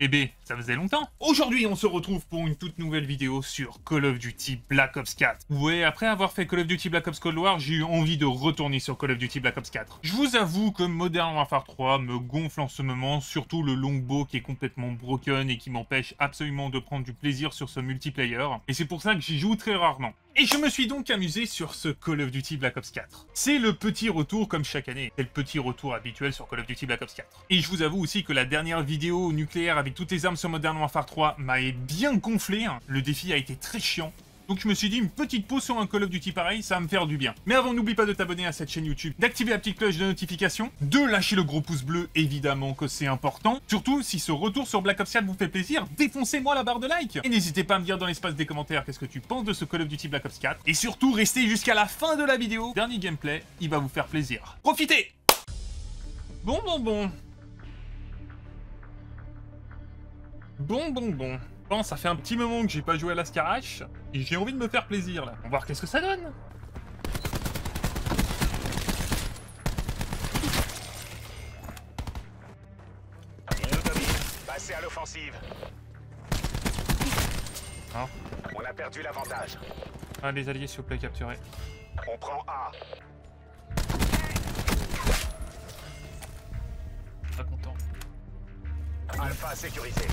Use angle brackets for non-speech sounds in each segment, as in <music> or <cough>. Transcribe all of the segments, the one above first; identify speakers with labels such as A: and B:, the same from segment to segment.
A: Eh B, ça faisait longtemps. Aujourd'hui, on se retrouve pour une toute nouvelle vidéo sur Call of Duty Black Ops 4. Ouais, après avoir fait Call of Duty Black Ops Cold War, j'ai eu envie de retourner sur Call of Duty Black Ops 4. Je vous avoue que Modern Warfare 3 me gonfle en ce moment, surtout le longbow qui est complètement broken et qui m'empêche absolument de prendre du plaisir sur ce multiplayer. Et c'est pour ça que j'y joue très rarement. Et je me suis donc amusé sur ce Call of Duty Black Ops 4. C'est le petit retour comme chaque année. C'est le petit retour habituel sur Call of Duty Black Ops 4. Et je vous avoue aussi que la dernière vidéo nucléaire avec toutes les armes sur Modern Warfare 3 m'a bien gonflé. hein. Le défi a été très chiant. Donc je me suis dit, une petite pause sur un Call of Duty pareil, ça va me faire du bien. Mais avant, n'oublie pas de t'abonner à cette chaîne YouTube, d'activer la petite cloche de notification, de lâcher le gros pouce bleu, évidemment que c'est important. Surtout, si ce retour sur Black Ops 4 vous fait plaisir, défoncez-moi la barre de like Et n'hésitez pas à me dire dans l'espace des commentaires qu'est-ce que tu penses de ce Call of Duty Black Ops 4. Et surtout, restez jusqu'à la fin de la vidéo. Dernier gameplay, il va vous faire plaisir. Profitez Bon, bon, bon. Bon, bon, bon. Ça fait un petit moment que j'ai pas joué à la Scarache, et j'ai envie de me faire plaisir, là. On va voir qu'est-ce que ça donne.
B: Passez à l'offensive.
A: Ah.
B: On a perdu l'avantage.
A: Ah, les alliés, s'il vous plaît, capturés.
B: On prend A.
A: Pas content.
B: Alpha sécurisé.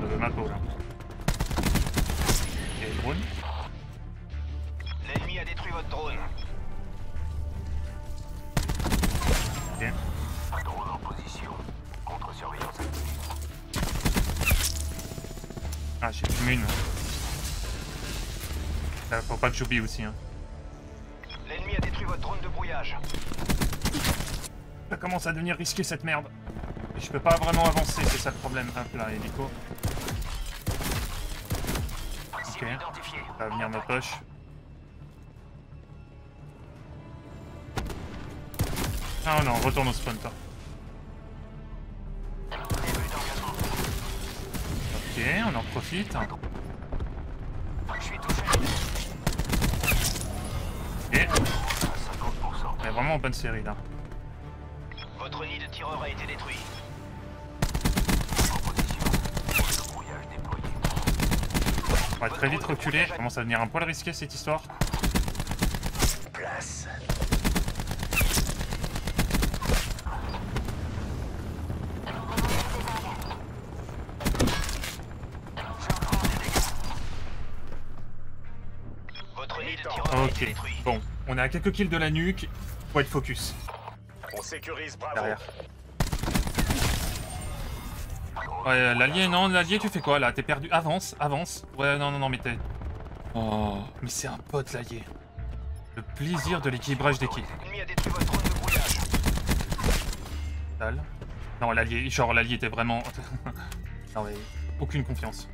A: Le mato, là. Et drone?
B: L'ennemi a détruit votre drone.
A: Ok.
B: Drone en position. Contre-surveillance active.
A: Ah, j'ai plus une. Euh, faut pas que j'oublie aussi, hein.
B: L'ennemi a détruit votre drone de brouillage.
A: Ça commence à devenir risqué, cette merde. Je peux pas vraiment avancer, c'est ça le problème. Hop là, hélico.
B: Identifiée.
A: Ça va venir me poche. Ah non, retourne au spawn. Ok, on en profite. Et
B: À 50%.
A: on est vraiment en bonne série, là.
B: Votre nid de tireur a été détruit.
A: On va très vite reculer. Ça commence à devenir un poil risqué, cette histoire.
B: Place.
A: Ok, bon. On est à quelques kills de la nuque. Faut être focus.
B: On sécurise Bravo.
A: Derrière. Ouais, l'allié, non, l'allié, tu fais quoi là? T'es perdu Avance, avance. Ouais, non, non, non, mais t'es. Oh, mais c'est un pote l'allié. Le plaisir de l'équilibrage. Dalle. Non, l'allié, genre l'allié était vraiment. <laughs> non, mais aucune confiance.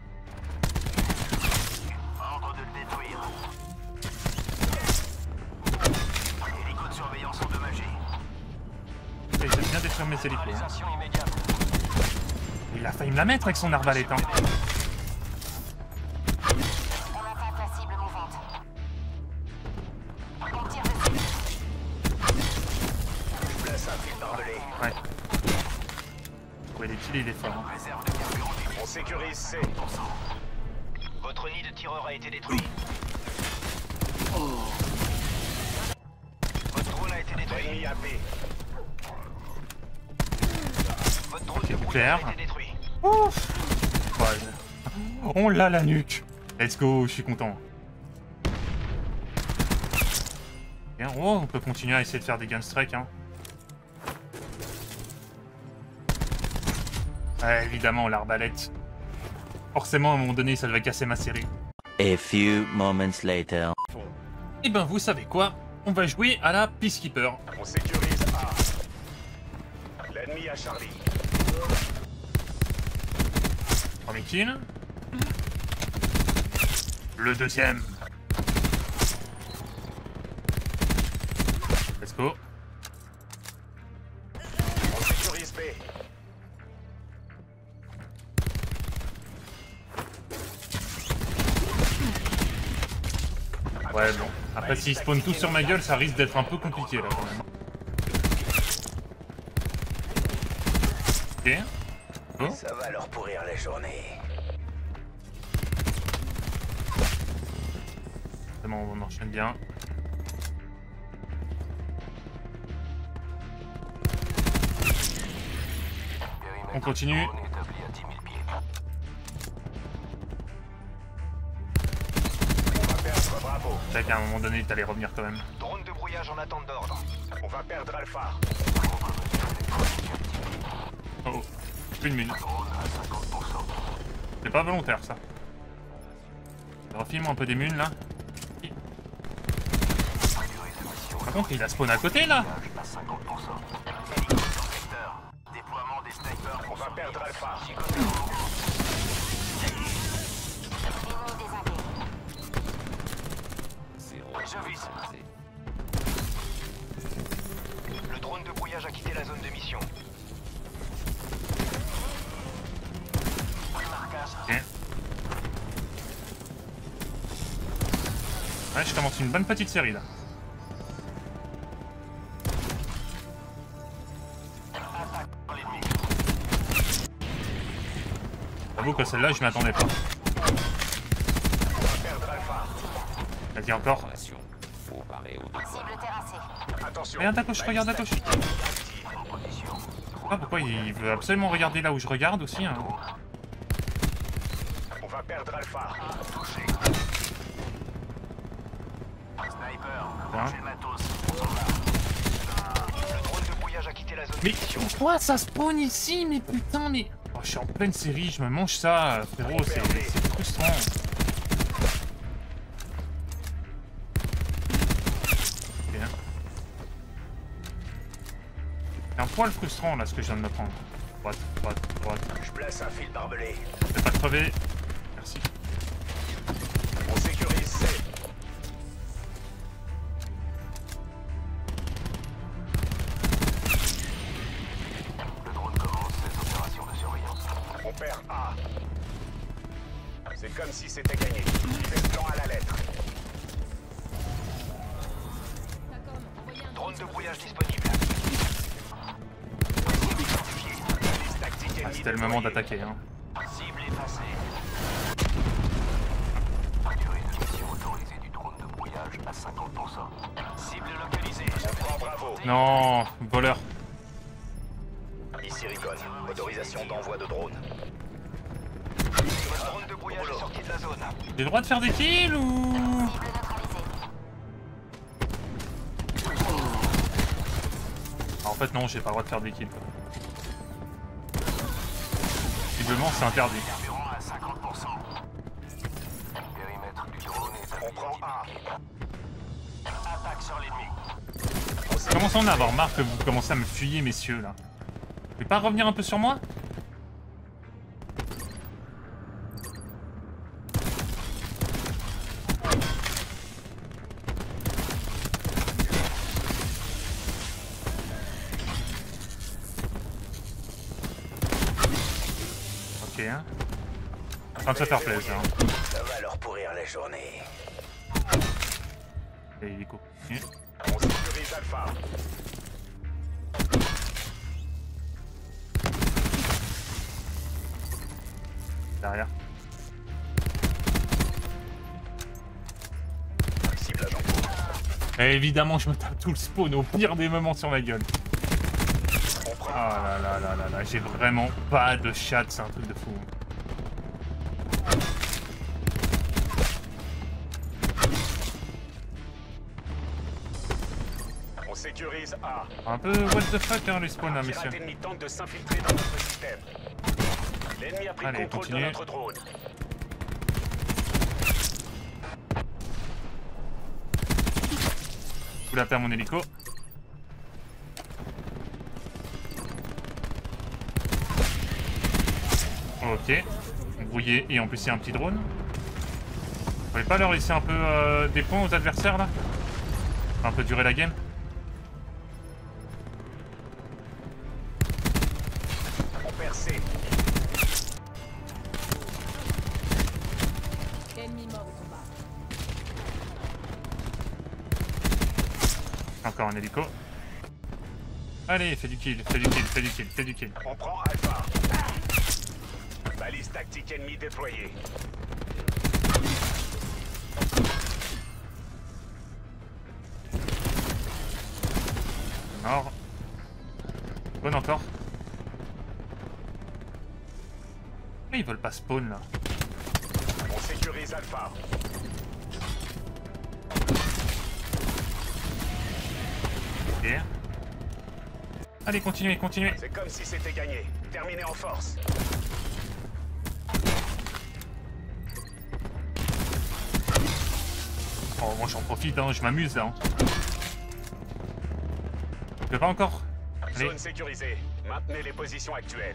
A: J'aime bien détruire mes hélicos. hein. Il a failli me la mettre avec son arbalète. Hein. Ouais. Ouais, les kills, il est fort. hein.
B: On sécurise C. Votre nid de tireur a été détruit. Votre drone a été détruit. AP. Votre drone de a été détruit.
A: Ouf Ouais. On l'a la nuque. Let's go, je suis content. Et oh, on peut continuer à essayer de faire des gunstrikes. Hein. Ouais, évidemment, l'arbalète. Forcément, à un moment donné, ça devait casser ma série.
C: A few moments later.
A: Et ben, vous savez quoi? On va jouer à la Peacekeeper.
B: On sécurise A. L'ennemi à Charlie.
A: Premier kill. Le deuxième. Let's go. Ouais, bon. Après, s'ils spawnent tous sur ma gueule, ça risque d'être un peu compliqué là quand même. Ok. Oh.
B: Ça va leur pourrir la journée.
A: C'est bon, on enchaîne bien. On continue.
B: On va perdre Bravo.
A: Je savais qu'à un moment donné, t'allais revenir quand même.
B: Drone de brouillage en attente d'ordre. On va perdre Alpha.
A: Oh. Une minute. C'est pas volontaire ça. Refile-moi un peu des munes là. Par contre, il a spawn à côté là.
B: On. Le drone de brouillage a quitté la zone de mission.
A: Ok. Ouais, je commence une bonne petite série là. J'avoue que celle-là, je m'attendais pas. Vas-y encore. Regarde à gauche, regarde à gauche. Ah, pourquoi il veut absolument regarder là où je regarde aussi hein.
B: Perdre Alpha. Touché. Sniper.
A: Hein
B: le matos. Le drone de brouillage a quitté la zone
A: Mais pourquoi ça spawn ici Mais putain, mais... Oh, je suis en pleine série, je me mange ça, frérot, c'est frustrant. Ok. C'est un poil frustrant là ce que je viens de me prendre. Droite, droite, droite.
B: Je place un fil barbelé.
A: Je vais pas crever.
B: On prend Bravo.
A: Non, voleur.
B: Ici Recon. Autorisation d'envoi de drone. Drone de brouillage est sorti de la zone.
A: J'ai le droit de faire des kills ou... Ah, en fait non, j'ai pas le droit de faire des kills.
B: L'ennemi.
A: Je commence à en avoir marre que vous commencez à me fuyer, messieurs, là. Vous pouvez pas revenir un peu sur moi? Train de se faire plaisir, hein.
B: Ça va leur pourrir la journée.
A: Et il cool.
B: On sécurise Alpha.
A: Derrière.
B: Ciblage en cours.
A: Et évidemment, je me tape tout le spawn au pire des moments sur ma gueule. Ah là là là là là, j'ai vraiment pas de chat, c'est un truc de fou.
B: Sécurise A.
A: Un peu what the fuck hein, les spawns là,
B: Un
A: messieurs.
B: pirate ennemi tente de s'infiltrer dans notre système. L'ennemi a pris
A: Allez,
B: le contrôle
A: continuez.
B: de notre drone.
A: Vous la mon hélico. Ok. Brouillé et en plus il y a un petit drone. Vous pouvez pas leur laisser un peu euh, des points aux adversaires là? Un peu durer la game hélico. Allez, fais du kill, fais du kill, fais du kill, fais du kill.
B: On prend Alpha. Balise tactique ennemie déployée.
A: Mort. Spawn encore. Mais ils veulent pas spawn là.
B: On sécurise Alpha.
A: Allez, continuez, continuez.
B: C'est comme si c'était gagné. Terminé en force.
A: Oh, moi j'en profite, hein, je m'amuse là. hein. Je peux pas encore. Allez,
B: Zone sécurisée. Maintenez les positions actuelles.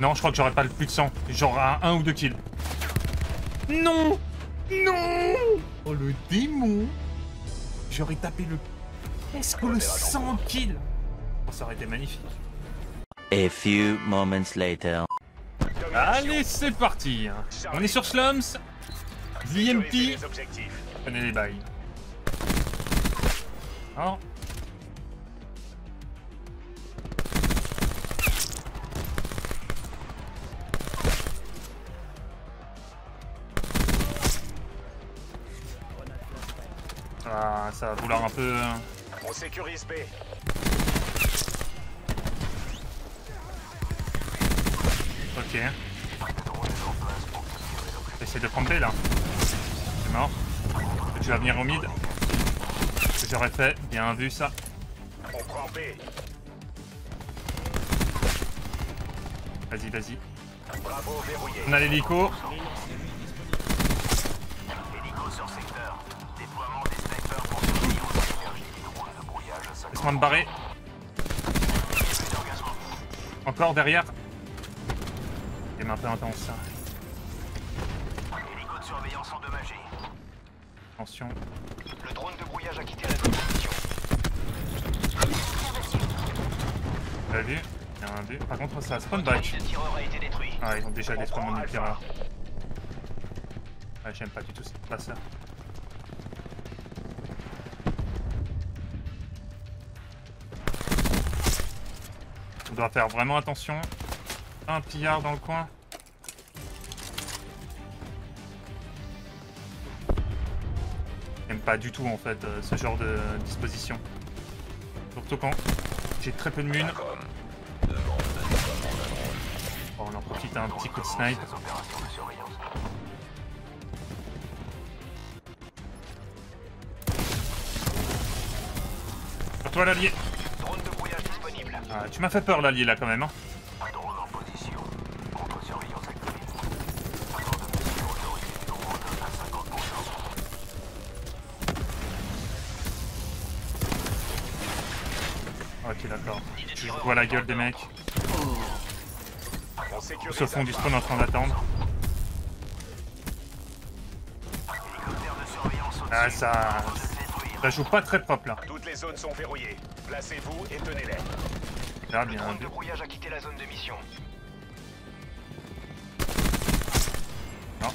A: non, je crois que j'aurai pas le plus de sang. Genre un, un ou deux kills. Non Non Oh le démon J'aurais tapé le... Est-ce que le 100 kills Oh, Ça aurait été magnifique.
C: A few moments later.
A: Allez, c'est parti On est sur Slums. L'IMP. Prenez les bails. Oh. Ah, ça va vouloir un peu... euh,
B: On sécurise B.
A: Ok. J'essaie de prendre B là. C'est mort. Tu vas venir au mid. J'aurais fait. Bien vu ça.
B: On prend B.
A: Vas-y, vas-y.
B: Bravo, verrouillé.
A: On a l'hélico.
B: Brouillage à 50.
A: Laisse-moi me barrer. Encore derrière. C'est un peu intense ça.
B: Hélico de surveillance endommagé.
A: Attention.
B: Le drone de brouillage a quitté la de.
A: Tu l'as vu? Bien vu. Par contre, ça spawn back.
B: A été détruit.
A: Ah, ils ont déjà détruit mon
B: Alpha.
A: tireur. Ouais, j'aime pas du tout cette passe On doit faire vraiment attention. Un pillard dans le coin. J'aime pas du tout en fait euh, ce genre de disposition. Surtout quand j'ai très peu de mun. Bon, on en profite un petit coup de snipe. Sur toi l'allié.
B: Drone de brouillage disponible.
A: Ah, tu m'as fait peur l'allié là quand même. Hein.
B: Drone en position. Contre-surveillance active. Accord de mission autorisé du drone à 50%.
A: Ok d'accord. Je vois la gueule des mecs.
B: Sécurise
A: au fond du spawn en train d'attendre. Ah ça... Ça joue pas très propre là.
B: Toutes les zones sont verrouillées. Placez-vous et tenez-les. Le
A: bien
B: drone
A: vu.
B: de brouillage a quitté la zone de mission.
A: Non.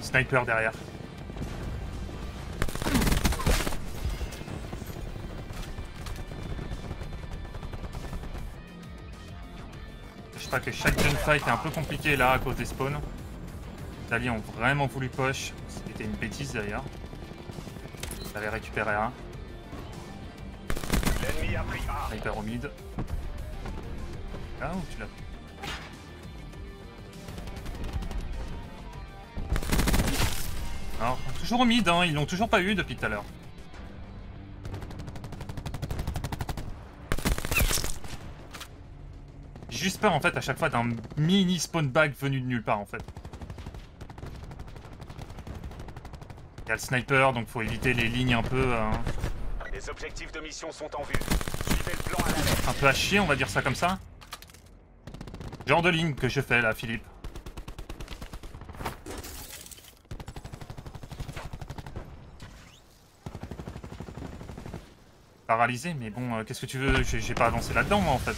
A: Sniper derrière. Je sais pas que chaque gunfight est un peu compliqué là à cause des spawns. Les alliés ont vraiment voulu push. C'était une bêtise d'ailleurs. J'avais récupéré un.
B: L'ennemi a pris A.
A: Sniper au mid. Là où tu l'as Alors, toujours au mid, hein, ils l'ont toujours pas eu depuis tout à l'heure. J'ai juste peur en fait à chaque fois d'un mini spawn bag venu de nulle part en fait. Il y a le sniper donc faut éviter les lignes un peu, hein,
B: Les objectifs de mission sont en vue. Suivez le plan à la lettre.
A: un peu à chier on va dire ça comme ça. Genre de ligne que je fais là Philippe. Paralysé mais bon euh, qu'est-ce que tu veux? J'ai pas avancé là-dedans moi en fait.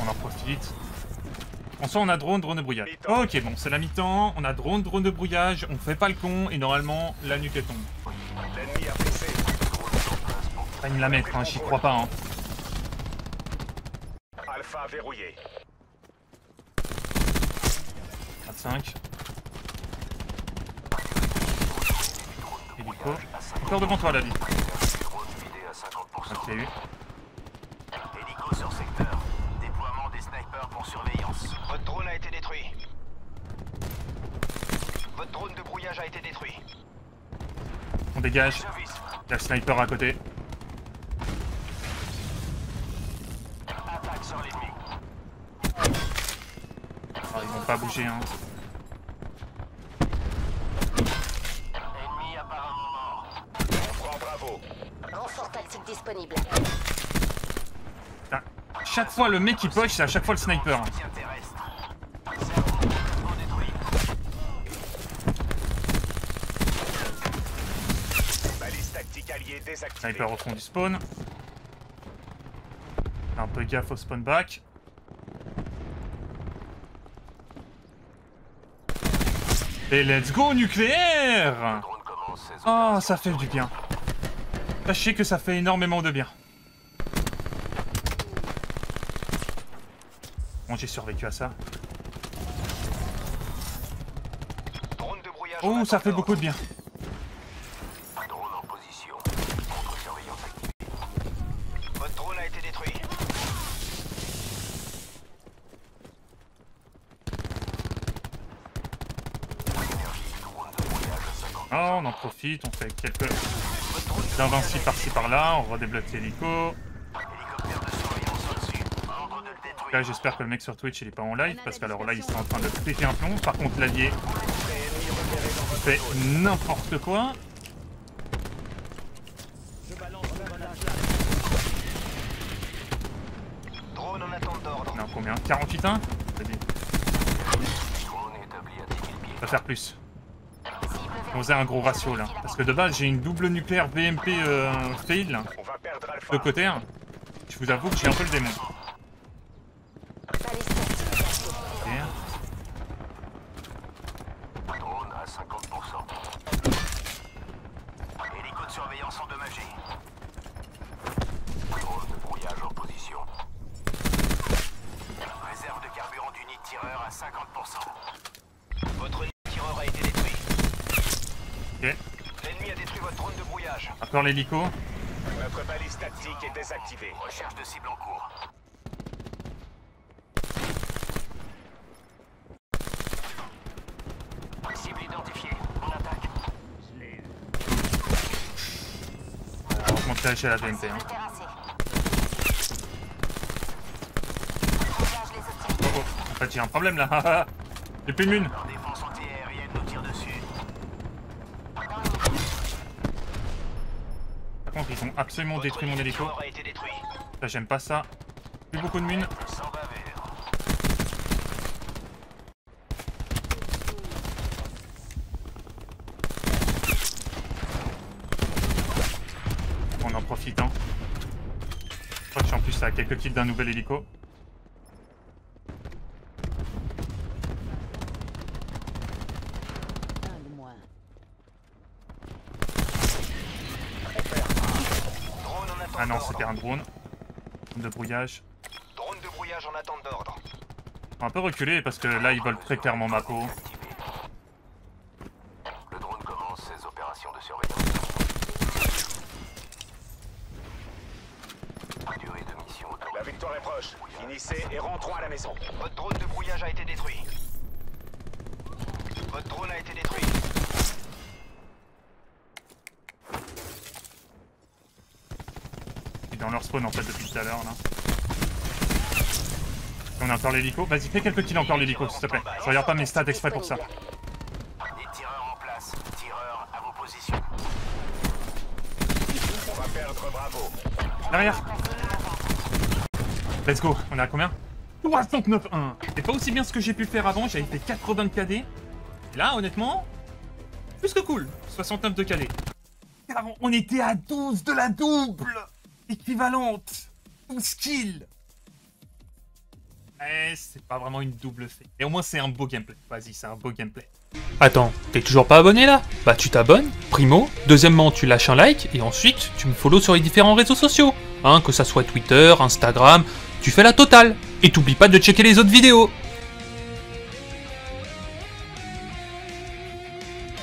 A: On en profite. soit on a drone, drone de brouillage. Ok, bon, c'est la mi-temps. On a drone, drone de brouillage. On fait pas le con. Et normalement, la nuque elle tombe. Pas me la mettre, hein, j'y crois pas. Hein.
B: Alpha verrouillé.
A: 25. Hélico. Encore devant toi, la vie. Ok.
B: Hélico sur secteur. Déploiement des snipers pour surveillance. Votre drone a été détruit. Votre drone de brouillage a été détruit.
A: On dégage. Il y a le sniper à côté. Pas bouger, hein.
B: Ennemi apparemment mort. On prend Bravo.
D: Renfort tactique disponible.
A: Putain. Chaque fois, le mec qui push, c'est à chaque fois le sniper. hein. Sniper au fond du spawn. Fais Un peu gaffe au spawn back. Et let's go nucléaire Oh, ça fait du bien. Sachez que ça fait énormément de bien. Bon, j'ai survécu à ça. Oh, ça fait beaucoup de bien. Profite, on fait quelques invincibles par-ci par-là, on redébloque l'hélico. Là, j'espère que le mec sur Twitch il est pas en live, parce qu'alors là, il sera en train de péter un plomb. Par contre, l'allié fait n'importe quoi.
B: Drone en attente d'ordre.
A: On est à combien? 48 1 Vas-y,
B: Drone établi à 10 000 pieds.
A: ça va faire plus. On faisait un gros ratio là. Parce que de base, j'ai une double nucléaire BMP euh, fail de côté. hein. Je vous avoue que j'ai un peu le démon.
D: Balise tactique déactivée.
A: Ok.
B: Drone à 50%. Hélico de surveillance endommagé. Drone de brouillage en position. Réserve de carburant d'unité tireur à 50%. Votre unité tireur a été détruit.
A: Ok.
B: L'ennemi a détruit votre drone de brouillage.
A: Encore l'hélico.
B: Notre balise tactique est désactivée. Recherche de cible en cours. Cible identifiée. On attaque.
A: Heureusement que là, j'ai la BMP. Hein. Oh, oh. En fait, j'ai un problème là. <laughs> J'ai plus de mune. Absolument détruit mon hélico. J'aime pas ça. Plus beaucoup de
B: bavure.
A: On en profite, hein. Je crois que je suis en plus à quelques kills d'un nouvel hélico.
D: Un de moins.
B: Drone en attente
A: Ah non, c'était un drone. De brouillage.
B: Drone de brouillage en attente d'ordre.
A: Un peu reculer parce que là, ils volent très clairement ma peau.
B: Le drone commence ses opérations de surveillance. Durée de mission La victoire est proche. Finissez et rentrons à la maison. Votre drone de brouillage a été détruit. Votre drone a été détruit.
A: Dans leur spawn en fait depuis tout à l'heure là. On a encore l'hélico. Vas-y, fais quelques kills encore l'hélico s'il te plaît. Je regarde pas mes stats exprès pour ça.
B: Des tireurs en place. Tireurs à vos positions. On va perdre Bravo.
A: Derrière Let's go, on est à combien? 69-1 C'est pas aussi bien ce que j'ai pu faire avant, j'avais fait 80 de KD. Là, honnêtement, plus que cool. 69 de KD. On était à 12 de la double équivalente. 12 kills. Eh, c'est pas vraiment une double fait. Et au moins, c'est un beau gameplay. Vas-y, c'est un beau gameplay. Attends, t'es toujours pas abonné là? Bah tu t'abonnes, primo. Deuxièmement, tu lâches un like et ensuite tu me follow sur les différents réseaux sociaux. Hein, que ça soit Twitter, Instagram, tu fais la totale. Et t'oublies pas de checker les autres vidéos.